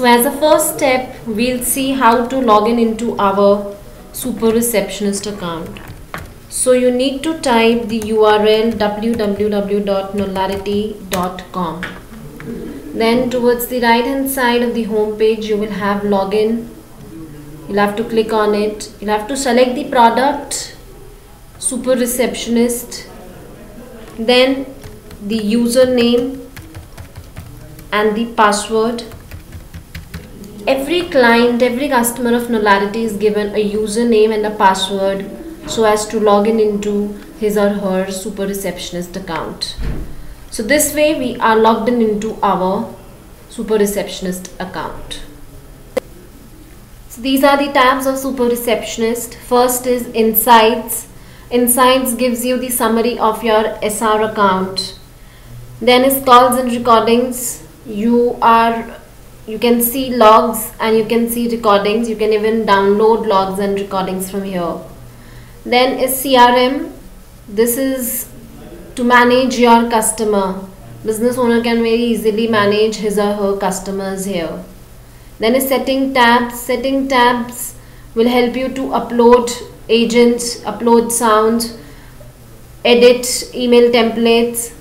So as a first step, we'll see how to log in into our super receptionist account. So you need to type the URL www.knowlarity.com. Then towards the right hand side of the home page, you will have login. You'll have to click on it. You'll have to select the product, super receptionist, then the username and the password every client every customer of Knowlarity is given a username and a password so as to log in into his or her super receptionist account. So this way we are logged in into our super receptionist account. So these are the tabs of super receptionist. First is insights. Insights gives you the summary of your sr account. Then is calls and recordings. You are you can see logs and you can see recordings. You can even download logs and recordings from here. Then is CRM this is to manage your customer. Business owner can very easily manage his or her customers here. Then is setting tabs. Setting tabs will help you to upload agents upload sounds edit email templates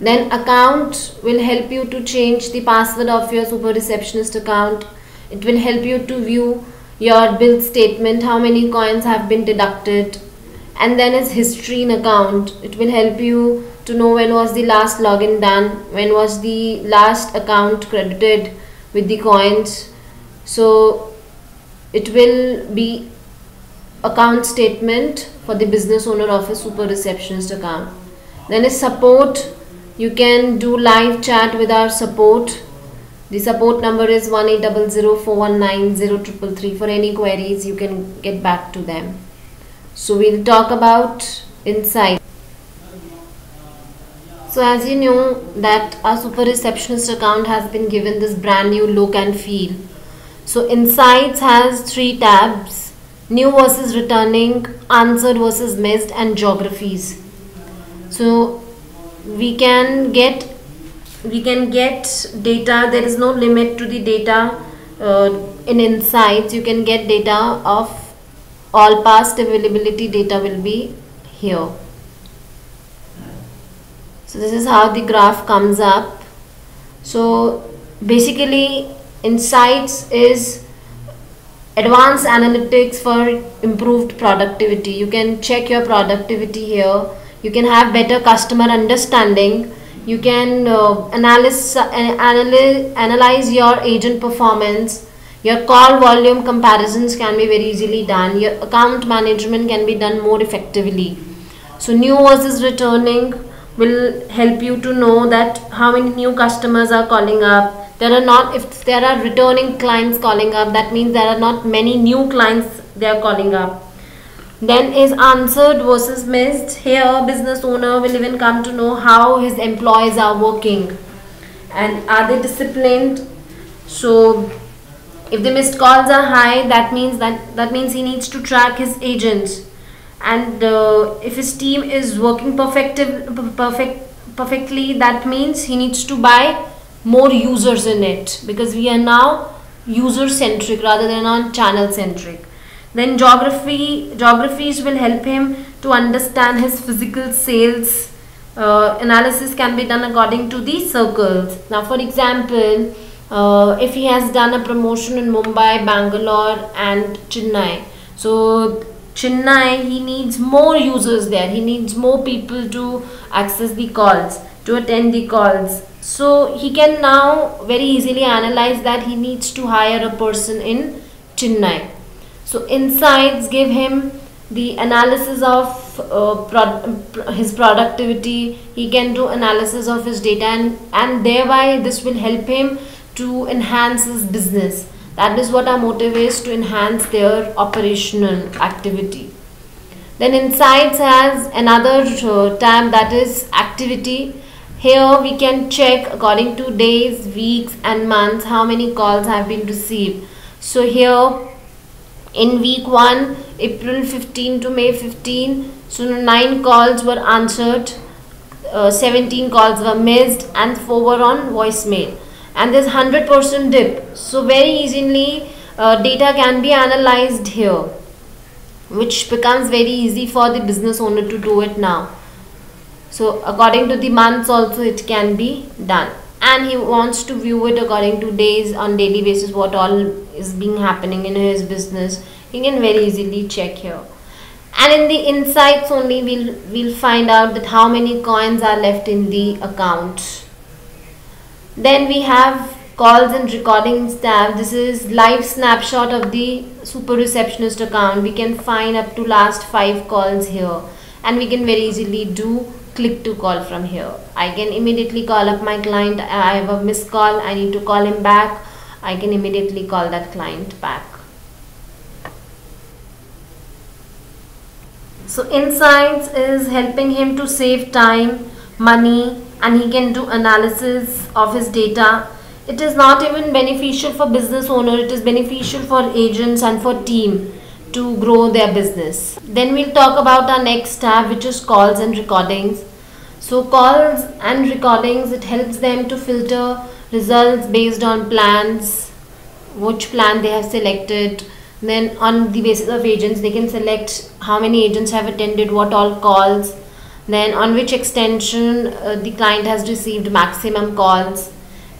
then account will help you to change the password of your super receptionist account. It will help you to view your bill statement how many coins have been deducted. And then is history in account. It will help you to know when was the last login done when was the last account credited with the coins. So it will be account statement for the business owner of a super receptionist account. Then is support you can do live chat with our support. The support number is 1-800-419-0333 for any queries you can get back to them. So we'll talk about insight. So as you know that our super receptionist account has been given this brand new look and feel. So insights has three tabs new versus returning answered versus missed and geographies. So we can get we can get data there is no limit to the data uh, in insights. You can get data of all past availability data will be here. So this is how the graph comes up. So basically insights is advanced analytics for improved productivity. You can check your productivity here you can have better customer understanding. You can uh, analyze, uh, analyze analyze your agent performance. Your call volume comparisons can be very easily done. Your account management can be done more effectively. So new versus returning will help you to know that how many new customers are calling up. There are not if there are returning clients calling up that means there are not many new clients they are calling up then is answered versus missed. Here business owner will even come to know how his employees are working. And are they disciplined? So if the missed calls are high that means that that means he needs to track his agents. And uh, if his team is working perfect perfect perfectly that means he needs to buy more users in it. Because we are now user centric rather than on channel centric then geography, geographies will help him to understand his physical sales. Uh, analysis can be done according to these circles. Now for example, uh, if he has done a promotion in Mumbai, Bangalore and Chennai. So Chennai, he needs more users there. He needs more people to access the calls, to attend the calls. So he can now very easily analyze that he needs to hire a person in Chennai. So insights give him the analysis of uh, pro his productivity. He can do analysis of his data and, and thereby this will help him to enhance his business. That is what our motive is to enhance their operational activity. Then insights has another uh, that is activity. Here we can check according to days, weeks and months how many calls have been received. So here in week 1 April 15 to May 15 so 9 calls were answered uh, 17 calls were missed and 4 were on voicemail. And there's 100% dip. So very easily uh, data can be analyzed here which becomes very easy for the business owner to do it now. So according to the months also it can be done and he wants to view it according to days on daily basis what all is being happening in his business. He can very easily check here. And in the insights only we'll we'll find out that how many coins are left in the account. Then we have calls and recordings tab this is live snapshot of the super receptionist account. We can find up to last five calls here. And we can very easily do click to call from here. I can immediately call up my client. I have a missed call. I need to call him back. I can immediately call that client back. So insights is helping him to save time money and he can do analysis of his data. It is not even beneficial for business owner. It is beneficial for agents and for team to grow their business. Then we'll talk about our next tab which is calls and recordings. So calls and recordings it helps them to filter results based on plans, which plan they have selected. Then on the basis of agents they can select how many agents have attended what all calls. Then on which extension uh, the client has received maximum calls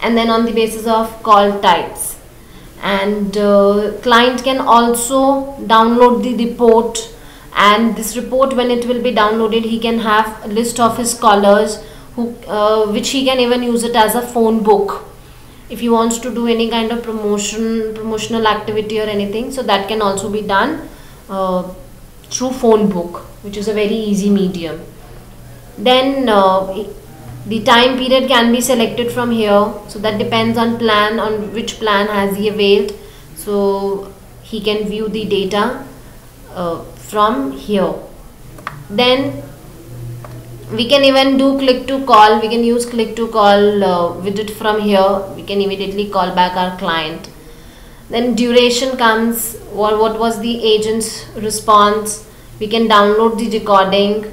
and then on the basis of call types and uh, client can also download the report and this report when it will be downloaded he can have a list of his callers who uh, which he can even use it as a phone book. If he wants to do any kind of promotion promotional activity or anything so that can also be done uh, through phone book which is a very easy medium. Then uh, the time period can be selected from here so that depends on plan on which plan has he availed. So he can view the data uh, from here. Then we can even do click to call. We can use click to call uh, widget from here. We can immediately call back our client. Then duration comes. What, what was the agent's response? We can download the recording.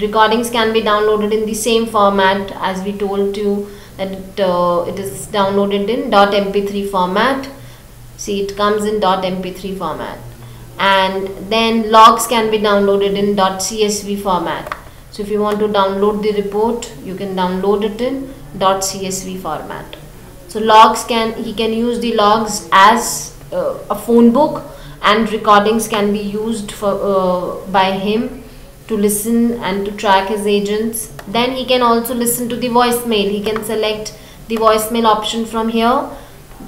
Recordings can be downloaded in the same format as we told you that it, uh, it is downloaded in .mp3 format. See it comes in .mp3 format and then logs can be downloaded in .csv format. So if you want to download the report you can download it in .csv format. So logs can he can use the logs as uh, a phone book and recordings can be used for uh, by him to listen and to track his agents. Then he can also listen to the voicemail. He can select the voicemail option from here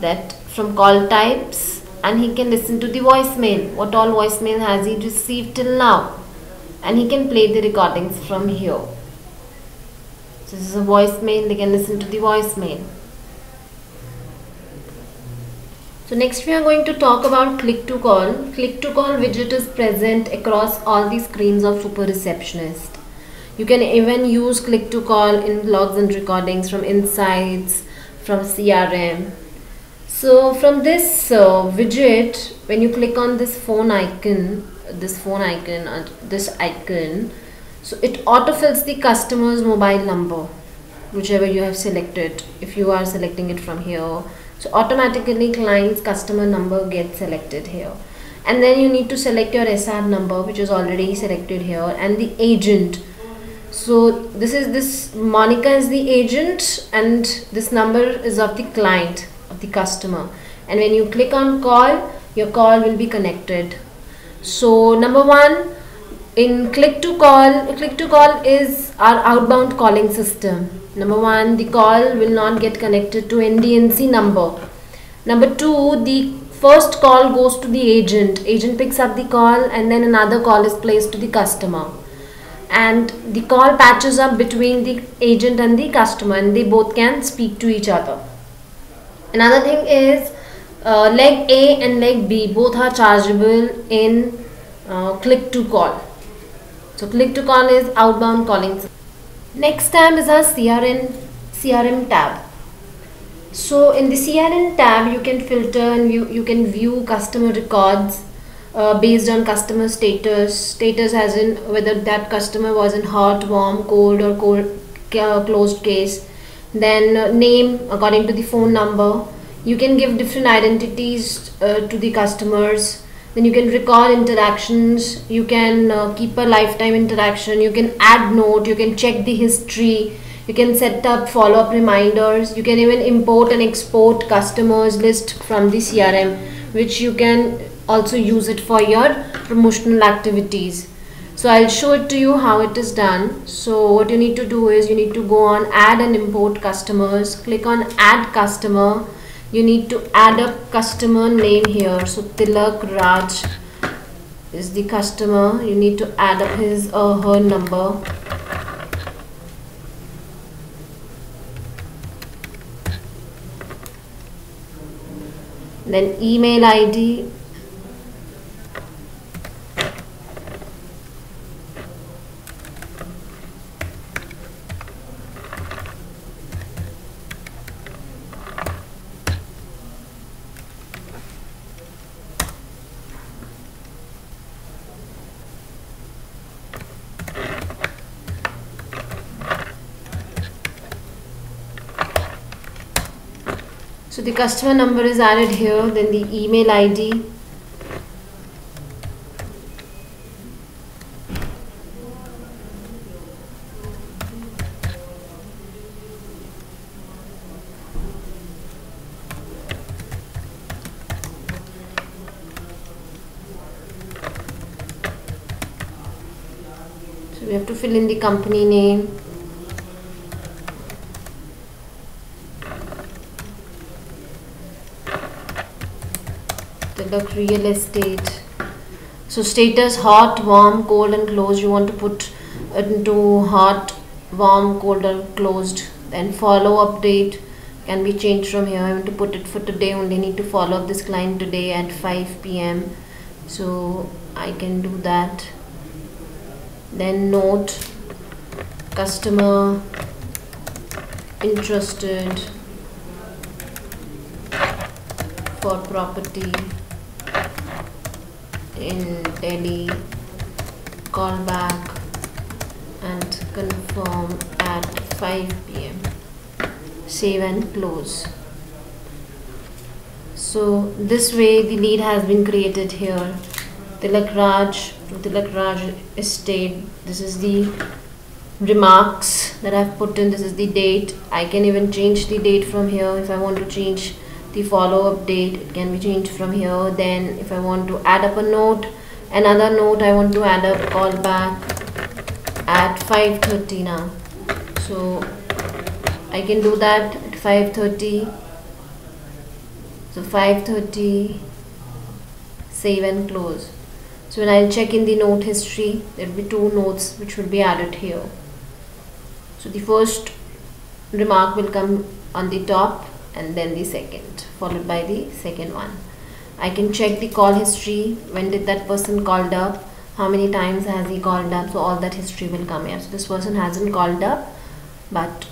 that from call types and he can listen to the voicemail what all voicemail has he received till now and he can play the recordings from here so this is a voicemail they can listen to the voicemail So next we are going to talk about click to call. Click to call widget is present across all the screens of Super Receptionist. You can even use click to call in logs and recordings from insights, from CRM. So from this uh, widget, when you click on this phone icon, this phone icon, uh, this icon, so it autofills the customer's mobile number, whichever you have selected. If you are selecting it from here, so automatically client's customer number gets selected here. And then you need to select your SR number which is already selected here and the agent. So this is this Monica is the agent and this number is of the client the customer and when you click on call your call will be connected so number one in click to call click to call is our outbound calling system Number one, the call will not get connected to NDNC number. Number two, the first call goes to the agent. Agent picks up the call and then another call is placed to the customer. And the call patches up between the agent and the customer and they both can speak to each other. Another thing is uh, leg A and leg B both are chargeable in uh, click to call. So click to call is outbound calling. Next tab is our CRM, CRM tab. So in the CRM tab, you can filter and you, you can view customer records uh, based on customer status. Status as in whether that customer was in hot, warm, cold or cold uh, closed case. Then uh, name according to the phone number. You can give different identities uh, to the customers. Then you can record interactions. You can uh, keep a lifetime interaction. You can add note. You can check the history. You can set up follow-up reminders. You can even import and export customers list from the crm which you can also use it for your promotional activities so I'll show it to you how it is done. So what you need to do is you need to go on add and import customers. Click on add customer. You need to add a customer name here. So Tilak Raj is the customer. You need to add up his or her number. Then email ID so the customer number is added here then the email ID so we have to fill in the company name Tilak real estate. So status hot warm cold and closed you want to put into hot warm cold or closed. Then follow update can be changed from here. I want to put it for today only. Need to follow up this client today at 5 p.m. so I can do that. Then note customer interested for property in Delhi call back and confirm at 5 pm save and close. So this way the lead has been created here. Tilak Raj Tilak Raj estate this is the remarks that I've put in this is the date. I can even change the date from here if I want to change the follow-up date it can be changed from here then if I want to add up a note another note I want to add up call back at 5.30 now. So I can do that at 5.30 so 5.30 save and close. So when I'll check in the note history there will be two notes which will be added here. So the first remark will come on the top and then the second followed by the second one. I can check the call history. When did that person called up? How many times has he called up? So all that history will come here. So this person hasn't called up but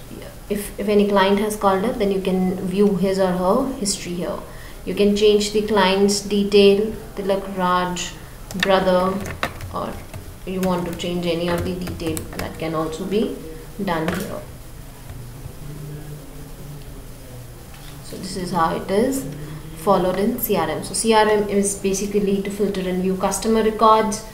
if, if any client has called up then you can view his or her history here. You can change the client's detail Tilak Raj brother or you want to change any of the detail that can also be done here so this is how it is followed in CRM so CRM is basically to filter and view customer records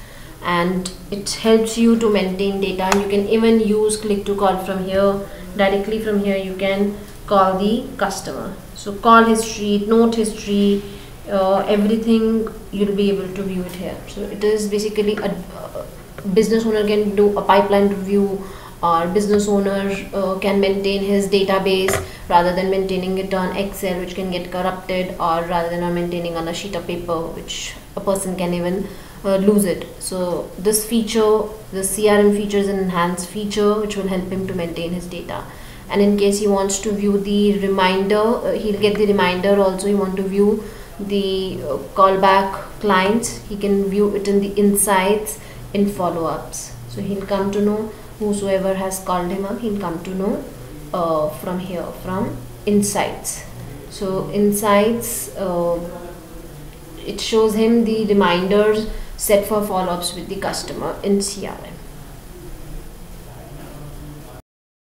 and it helps you to maintain data. You can even use click to call from here. Directly from here you can call the customer. So call history note history uh, everything you'll be able to view it here. So it is basically a, a business owner can do a pipeline review or business owner uh, can maintain his database rather than maintaining it on excel which can get corrupted or rather than maintaining on a sheet of paper which a person can even uh, lose it. So this feature the crm feature is an enhanced feature which will help him to maintain his data. And in case he wants to view the reminder uh, he'll get the reminder also. He want to view the uh, callback clients. He can view it in the insights in follow-ups. So he'll come to know whosoever has called him up he'll come to know uh, from here from insights. So insights uh, it shows him the reminders set for follow-ups with the customer in CRM